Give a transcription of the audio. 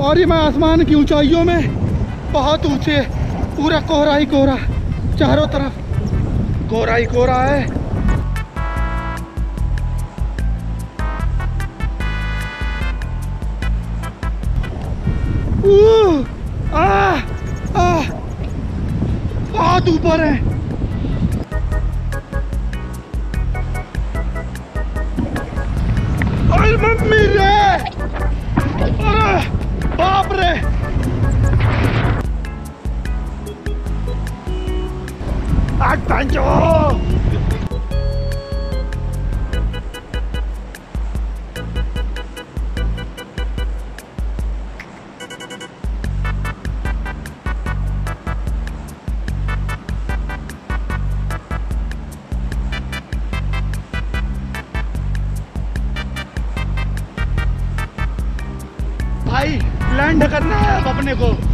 और ये मैं आसमान की ऊंचाइयों में बहुत ऊँचे पूरा कोहरा ही कोहरा चारों तरफ़ कोहरा ही कोहरा है। आ, आ, बहुत ऊपर है। मम्मी रे! अरे ¡Abre! ¡Ay, Pancho! ¡Ay! Land करना है अब अपने को।